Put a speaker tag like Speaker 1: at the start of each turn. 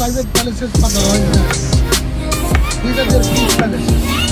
Speaker 1: private palaces for the royal. These are their key palaces.